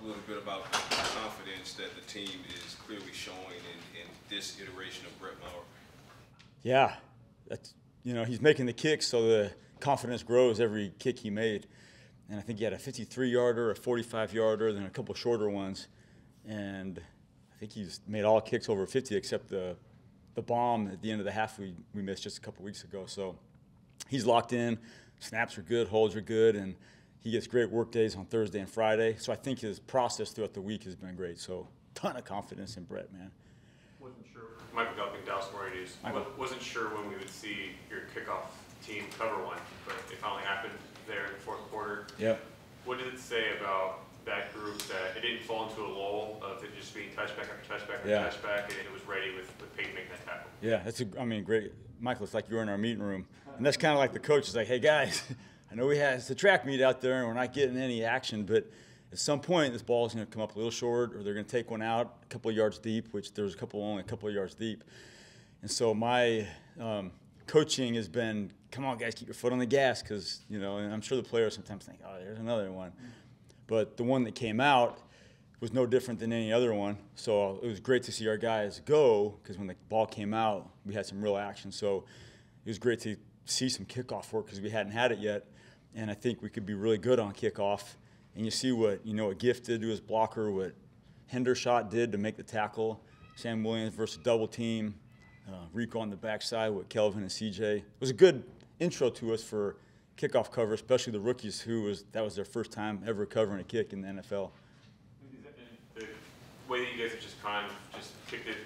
a little bit about the confidence that the team is clearly showing in, in this iteration of Brett Maher. Yeah, that's you know he's making the kicks, so the confidence grows every kick he made. And I think he had a 53 yarder, a 45 yarder, then a couple shorter ones, and I think he's made all kicks over 50 except the the bomb at the end of the half we, we missed just a couple weeks ago. So he's locked in. Snaps are good, holds are good, and he gets great work days on Thursday and Friday. So I think his process throughout the week has been great. So ton of confidence in Brett, man. Wasn't sure. Michael Gupping, Dallas Morning News. Michael. Wasn't sure when we would see your kickoff team cover one, but it finally happened there in the fourth quarter. Yep. What did it say about that group that it didn't fall into a lull of it just being touchback after touchback after Yeah. touchback, and it was ready with, with Peyton making that tackle? Yeah, that's a, I mean, great. Michael, it's like you were in our meeting room. And that's kind of like the coach is like, hey, guys, I know we had a track meet out there and we're not getting any action, but at some point this ball is going to come up a little short or they're going to take one out a couple of yards deep, which there's a couple only a couple of yards deep. And so my um, coaching has been, come on, guys, keep your foot on the gas because, you know, and I'm sure the players sometimes think, oh, there's another one. But the one that came out was no different than any other one. So it was great to see our guys go because when the ball came out, we had some real action. So it was great to see some kickoff work because we hadn't had it yet. And I think we could be really good on kickoff. And you see what, you know, what Gift did to his blocker, what Hendershot did to make the tackle, Sam Williams versus double team, uh, Rico on the backside with Kelvin and CJ. It was a good intro to us for kickoff cover, especially the rookies who was that was their first time ever covering a kick in the NFL. The way that you guys have just kind of just kicked it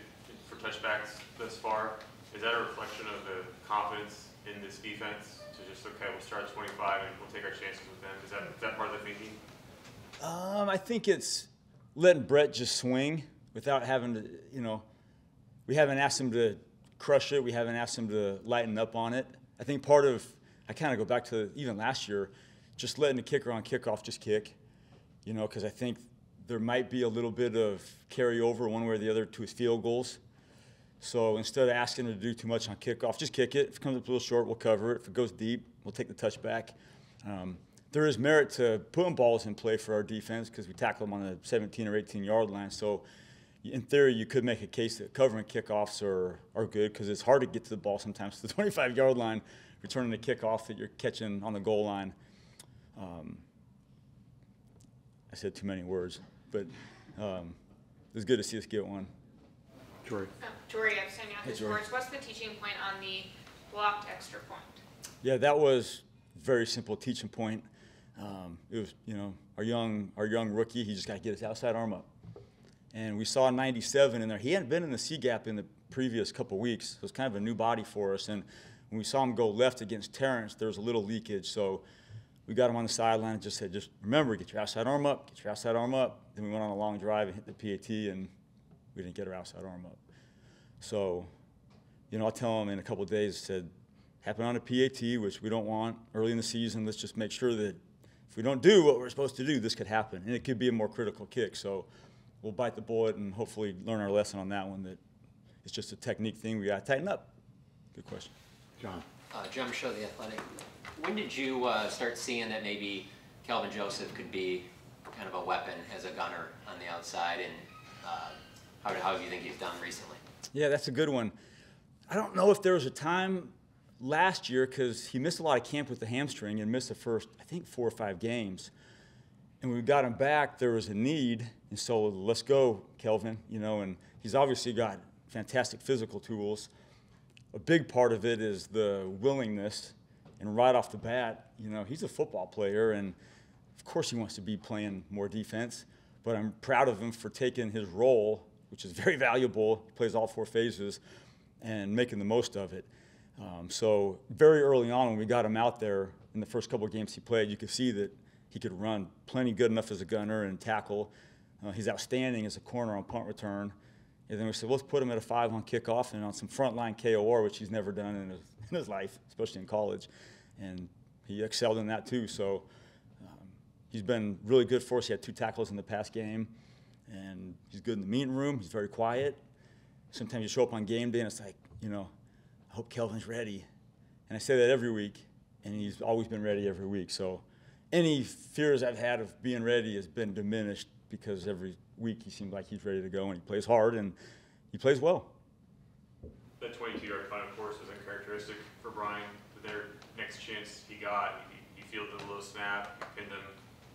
for touchbacks thus far, is that a reflection of the confidence in this defense to just, okay, we'll start at 25 and we'll take our chances with them? Is that, is that part of the thinking? Um, I think it's letting Brett just swing without having to, you know, we haven't asked him to crush it. We haven't asked him to lighten up on it. I think part of, I kind of go back to even last year, just letting the kicker on kickoff just kick, you know, because I think there might be a little bit of carryover one way or the other to his field goals. So instead of asking him to do too much on kickoff, just kick it. If it comes up a little short, we'll cover it. If it goes deep, we'll take the touchback. Um, there is merit to putting balls in play for our defense because we tackle them on the 17 or 18 yard line. So in theory, you could make a case that covering kickoffs are, are good because it's hard to get to the ball sometimes to the 25 yard line, returning the kickoff that you're catching on the goal line. Um, I said too many words, but um, it was good to see us get one. Jory. Oh, Jory Epstein, Yahoo Hey, Jory. Sports. What's the teaching point on the blocked extra point? Yeah, that was very simple teaching point. Um, it was, you know, our young our young rookie. He just got to get his outside arm up, and we saw 97 in there. He hadn't been in the C gap in the previous couple weeks. So it was kind of a new body for us. And when we saw him go left against Terrence, there was a little leakage. So we got him on the sideline and just said, just remember, get your outside arm up, get your outside arm up. Then we went on a long drive and hit the PAT, and we didn't get our outside arm up. So, you know, I'll tell him in a couple days, said, happen on a PAT, which we don't want early in the season. Let's just make sure that if we don't do what we're supposed to do, this could happen. And it could be a more critical kick. So we'll bite the bullet and hopefully learn our lesson on that one that it's just a technique thing. We got to tighten up. Good question. John. Uh, Jim Show, The Athletic. When did you uh, start seeing that maybe Kelvin Joseph could be kind of a weapon as a gunner on the outside, and uh, how, how do you think he's done recently? Yeah, that's a good one. I don't know if there was a time last year because he missed a lot of camp with the hamstring and missed the first, I think, four or five games. And when we got him back, there was a need, and so let's go, Kelvin. You know, and he's obviously got fantastic physical tools. A big part of it is the willingness, and right off the bat, you know, he's a football player, and of course he wants to be playing more defense. But I'm proud of him for taking his role, which is very valuable. He plays all four phases, and making the most of it. Um, so very early on, when we got him out there in the first couple of games he played, you could see that he could run plenty good enough as a gunner and tackle. Uh, he's outstanding as a corner on punt return. And then we said, let's put him at a five on kickoff and on some frontline KOR, which he's never done in his, in his life, especially in college. And he excelled in that too. So um, he's been really good for us. He had two tackles in the past game, and he's good in the meeting room. He's very quiet. Sometimes you show up on game day and it's like, you know, hope Kelvin's ready. And I say that every week, and he's always been ready every week. So any fears I've had of being ready has been diminished because every week he seems like he's ready to go and he plays hard and he plays well. That twenty-two yard punt, of course, was uncharacteristic for Bryan. Their next chance he got, he, he fielded a low snap, pinned him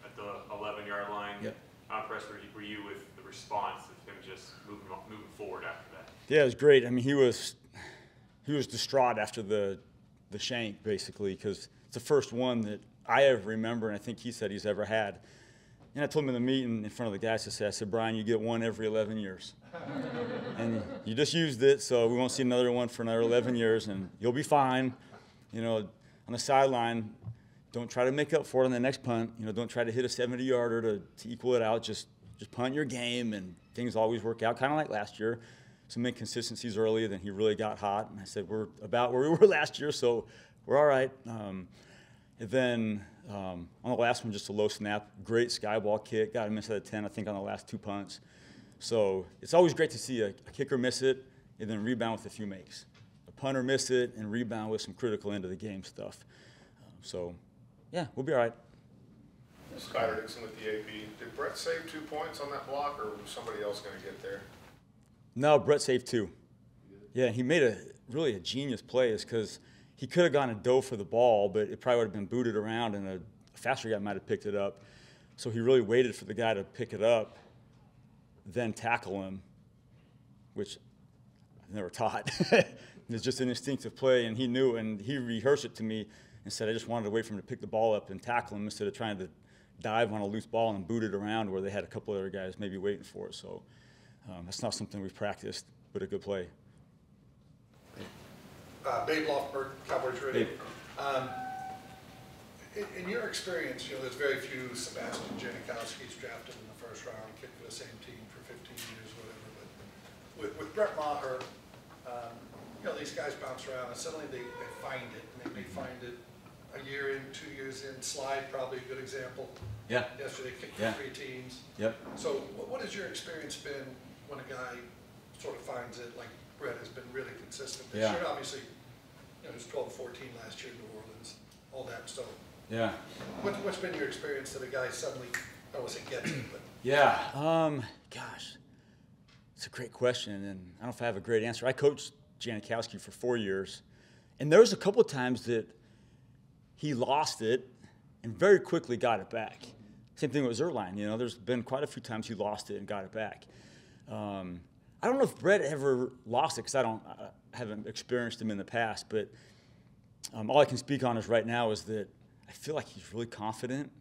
at the eleven yard line. Yep. How impressed were you, were you with the response of him just moving, moving forward after that? Yeah, it was great. I mean, he was he was distraught after the the shank basically because it's the first one that I ever remember, and I think he said he's ever had. And I told him in the meeting in front of the guys, I said, I said, Bryan, you get one every 11 years. and you just used it, so we won't see another one for another 11 years, and you'll be fine. You know, on the sideline, don't try to make up for it on the next punt. You know, don't try to hit a 70 yarder to, to equal it out. Just just punt your game, and things always work out. Kind of like last year, some inconsistencies early, then he really got hot, and I said, we're about where we were last year, so we're all right. Um, and then um, on the last one, just a low snap, great skyball kick, got him inside the 10, I think, on the last two punts. So it's always great to see a, a kicker miss it and then rebound with a few makes. A punter miss it and rebound with some critical end of the game stuff. Um, so, yeah, we'll be all right. Schuyler Dixon with the AP. Did Brett save two points on that block, or was somebody else going to get there? No, Brett saved two. Yeah, he made a really a genius play is because he could have gone and dove for the ball, but it probably would have been booted around and a faster guy might have picked it up. So he really waited for the guy to pick it up, then tackle him, which I've never taught. it's just an instinctive play, and he knew, and he rehearsed it to me and said, I just wanted to wait for him to pick the ball up and tackle him instead of trying to dive on a loose ball and boot it around where they had a couple other guys maybe waiting for it. So um, that's not something we've practiced, but a good play. Uh, Babe Laufenberg, Cowboys Radio. Um, in, in your experience, you know, there's very few Sebastian Janikowski's drafted in the first round, kicked for the same team for 15 years, whatever. But with, with Brett Maher, um, you know, these guys bounce around and suddenly they, they find it, and they may find it a year in, two years in. Slide, probably a good example. Yeah. Yesterday kicked for Yeah. three teams. Yep. So what, what has your experience been when a guy sort of finds it, like Brett has been really consistent this Yeah. year? Obviously, you know, he was 12 14 last year in New Orleans, all that. So Yeah. what, what's been your experience that a guy suddenly, I don't want to say gets it, but Yeah. Um, gosh, it's a great question, and I don't know if I have a great answer. I coached Janikowski for four years, and there was a couple of times that he lost it and very quickly got it back. Same thing with Zuerlein. You know, there's been quite a few times he lost it and got it back. Um, I don't know if Brett ever lost it because I don't, I haven't experienced him in the past. But um, all I can speak on is right now is that I feel like he's really confident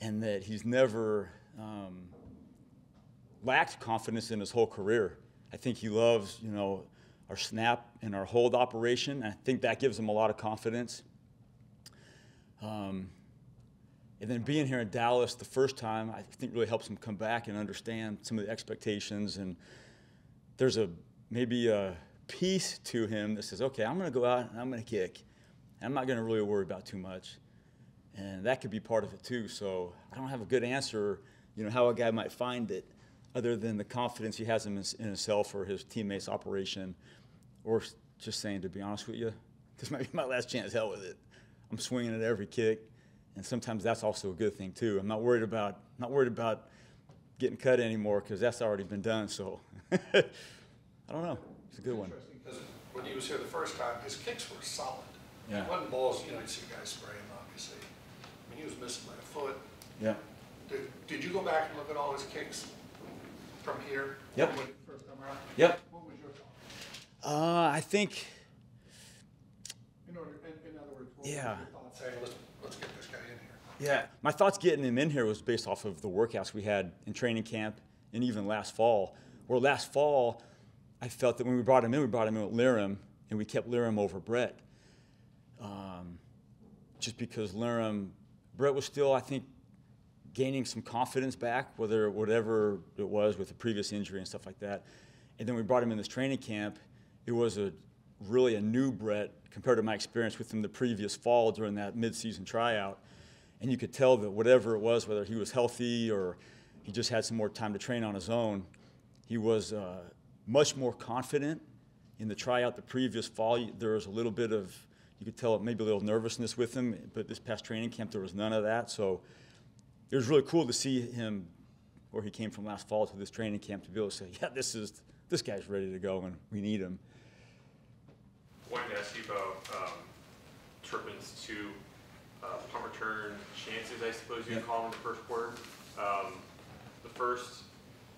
and that he's never um, lacked confidence in his whole career. I think he loves, you know, our snap and our hold operation. I think that gives him a lot of confidence. Um, and then being here in Dallas the first time, I think really helps him come back and understand some of the expectations. And there's a maybe a piece to him that says, okay, I'm going to go out and I'm going to kick. And I'm not going to really worry about too much. And that could be part of it too. So I don't have a good answer, you know, how a guy might find it other than the confidence he has in, his, in himself or his teammates' operation, or just saying, to be honest with you, this might be my last chance. Hell with it. I'm swinging at every kick, and sometimes that's also a good thing too. I'm not worried about not worried about getting cut anymore because that's already been done. So I don't know. It's a good one. because when he was here the first time, his kicks were solid. Yeah. It wasn't balls, you know, you see guys spraying, obviously. I mean, he was missing by a foot. Yeah. Did, did you go back and look at all his kicks from here? Yep. First time around? Yep. What was your thought? Uh, I think In order, in, in other words, Yeah. Yeah, my thoughts getting him in here was based off of the workouts we had in training camp and even last fall. Where last fall, I felt that when we brought him in, we brought him in with Lirim, and we kept Lirim over Brett. Um, just because Lirim, Brett was still, I think, gaining some confidence back, whether whatever it was with the previous injury and stuff like that. And then we brought him in this training camp. It was a really a new Brett compared to my experience with him the previous fall during that midseason tryout. And you could tell that whatever it was, whether he was healthy or he just had some more time to train on his own, he was uh, much more confident in the tryout the previous fall. There was a little bit of You could tell maybe a little nervousness with him, but this past training camp there was none of that. So it was really cool to see him where he came from last fall to this training camp to be able to say, yeah, this is this guy's ready to go and we need him. Wanted to ask you about um, Turpin's two uh, punt return chances, I suppose you'd Yeah. call them in the first quarter. Um, The first,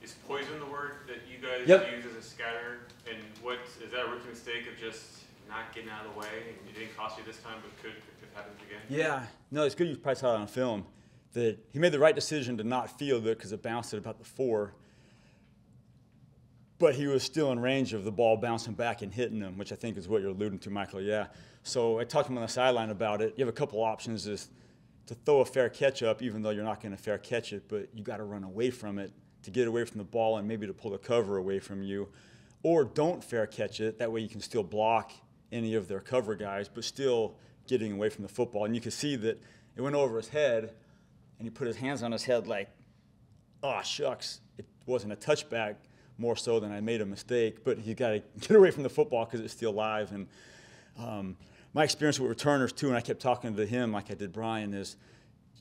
is poison the word that you guys Yep. use as a scatter? And what, is that a rookie mistake of just not getting out of the way? And it didn't cost you this time, but could if it happens again? Yeah, no, it's good you probably saw it on film. That he made the right decision to not field it because it bounced at about the four. But he was still in range of the ball bouncing back and hitting him, which I think is what you're alluding to, Michael. Yeah. So I talked to him on the sideline about it. You have a couple options: is to throw a fair catch up, even though you're not going to fair catch it, but you got to run away from it to get away from the ball and maybe to pull the cover away from you, or don't fair catch it. That way you can still block any of their cover guys, but still getting away from the football. And you could see that it went over his head, and he put his hands on his head like, oh shucks, it wasn't a touchback more so than I made a mistake, but you got to get away from the football because it's still live. And um, my experience with returners too, and I kept talking to him like I did Bryan, is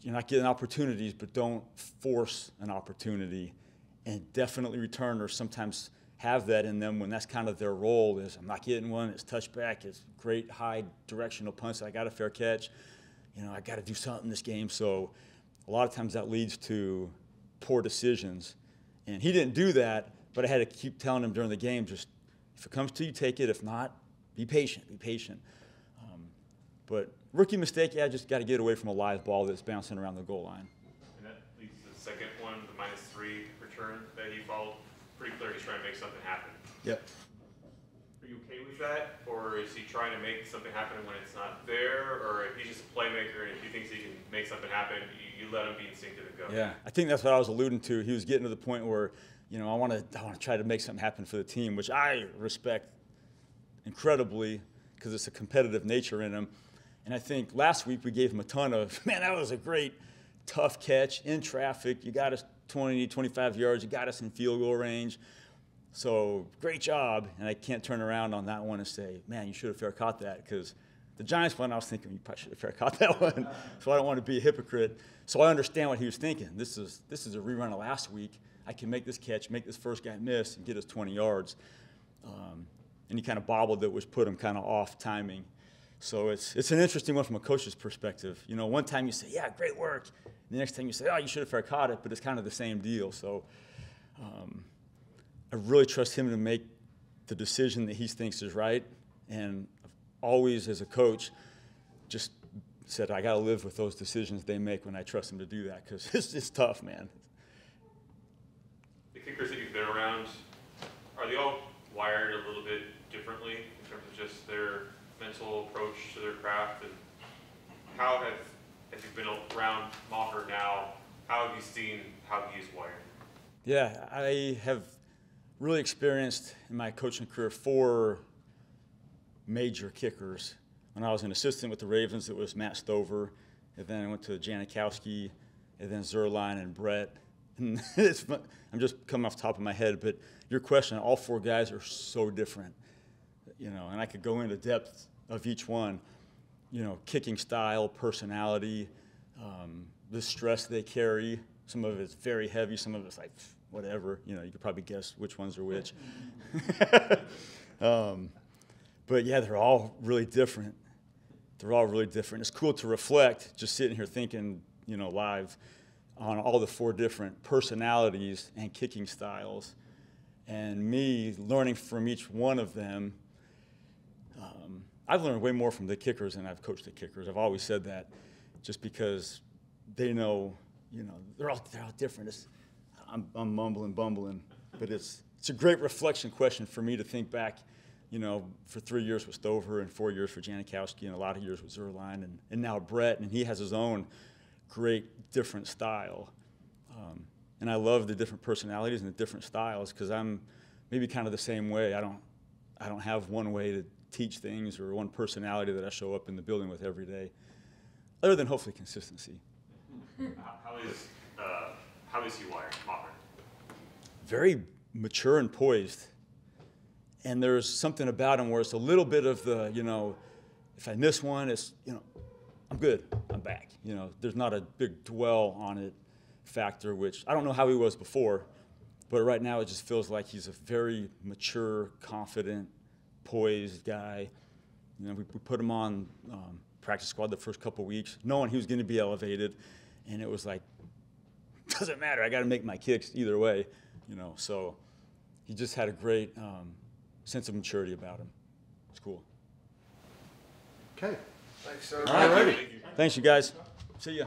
you're not getting opportunities, but don't force an opportunity. And definitely returners sometimes have that in them when that's kind of their role is I'm not getting one, it's touchback, it's great high directional punts, I got a fair catch. You know, I got to do something this game. So a lot of times that leads to poor decisions. And he didn't do that, but I had to keep telling him during the game, just if it comes to you, take it. If not, be patient, be patient. Um, but rookie mistake, yeah, just got to get away from a live ball that's bouncing around the goal line. And that leads to the second one, the minus three return that he followed. Pretty clear he's trying to make something happen. Yep. Are you okay with that, or is he trying to make something happen when it's not there, or if he's just a playmaker and if he thinks he can make something happen, you, you let him be instinctive and go? Yeah, I think that's what I was alluding to. He was getting to the point where, you know, I want to I want to try to make something happen for the team, which I respect incredibly because it's a competitive nature in him. And I think last week we gave him a ton of, man, that was a great tough catch in traffic. You got us 20, 25 yards. You got us in field goal range. So great job. And I can't turn around on that one and say, man, you should have fair caught that because the Giants one, I was thinking you probably should have fair caught that one. so I don't want to be a hypocrite. So I understand what he was thinking. This is this is a rerun of last week. I can make this catch, make this first guy miss, and get us 20 yards. Um, and he kind of bobbled it, which put him kind of off timing. So it's it's an interesting one from a coach's perspective. You know, one time you say, "Yeah, great work," the next time you say, "Oh, you should have fair caught it," but it's kind of the same deal. So um, I really trust him to make the decision that he thinks is right, and always, as a coach, just said I got to live with those decisions they make when I trust them to do that because it's it's tough, man. The kickers that you've been around, are they all wired a little bit differently in terms of just their mental approach to their craft? And how have, as you've been around Maher now, how have you seen how he is wired? Yeah, I have really experienced in my coaching career four major kickers. When I was an assistant with the Ravens, it was Matt Stover, and then I went to Janikowski, and then Zuerlein and Brett. I'm just coming off the top of my head, but your question, all four guys are so different, you know, and I could go into depth of each one, you know, kicking style, personality, um, the stress they carry. Some of it's very heavy, some of it's like whatever. You know, you could probably guess which ones are which. um, but yeah, they're all really different. They're all really different. It's cool to reflect, just sitting here thinking, you know, live on all the four different personalities and kicking styles, and me learning from each one of them. Um, I've learned way more from the kickers than I've coached the kickers. I've always said that, just because they know, you know, they're all they're all different. It's, I'm, I'm mumbling, bumbling, but it's it's a great reflection question for me to think back, you know, for three years with Stover and four years for Janikowski and a lot of years with Zuerlein and, and now Brett, and he has his own great different style. Um, and I love the different personalities and the different styles because I'm maybe kind of the same way. I don't I don't have one way to teach things or one personality that I show up in the building with every day, other than hopefully consistency. How, is uh, how is he wired, Maher? very mature and poised. And there's something about him where it's a little bit of the, you know, if I miss one, it's you know, I'm good. I'm back. You know, there's not a big dwell on it factor, which I don't know how he was before, but right now it just feels like he's a very mature, confident, poised guy. You know, we, we put him on um, practice squad the first couple weeks, knowing he was going to be elevated, and it was like, doesn't matter. I got to make my kicks either way. You know, so he just had a great um, sense of maturity about him. It's cool. Okay. Thanks, sir. All righty. Thanks, you guys. See ya.